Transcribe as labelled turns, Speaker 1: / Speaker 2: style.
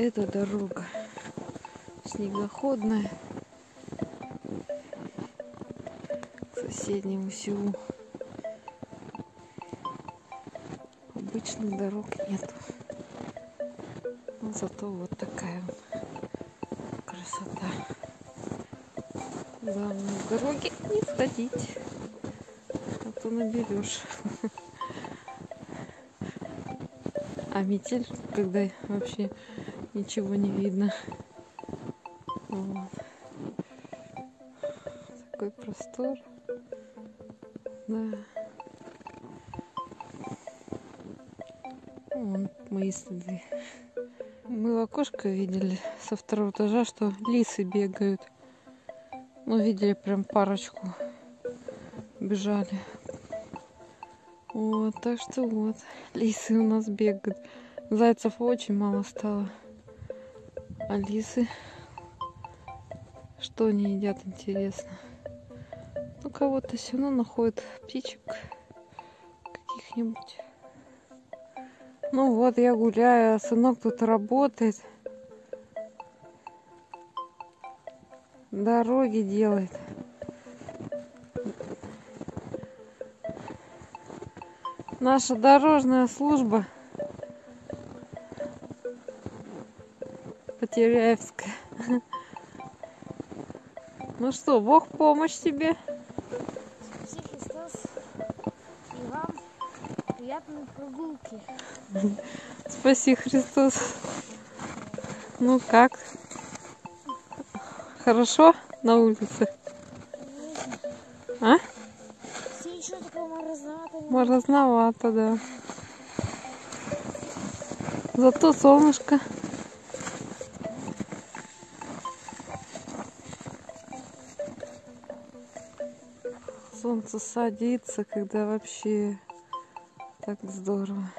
Speaker 1: эта дорога снегоходная к соседнему селу. Обычных дорог нет. Но зато вот такая вот красота. Главное в дороге не сходить, а то наберешь. А метель, когда вообще ничего не видно. Вот. Такой простор. Да. Вон мои следы. Мы в окошко видели со второго этажа, что лисы бегают. Ну, видели прям парочку. Бежали. Вот, так что вот, лисы у нас бегают. Зайцев очень мало стало. А лисы, что они едят, интересно. Ну, кого-то все равно находят птичек каких-нибудь. Ну вот, я гуляю, а сынок тут работает. Дороги делает. Наша дорожная служба Потеряевская. Ну что, Бог помощь тебе.
Speaker 2: Спаси Христос. И вам приятной прогулки.
Speaker 1: Спаси Христос. Ну как? Хорошо на улице? А? Морозновато, да. Зато солнышко. Солнце садится, когда вообще так здорово.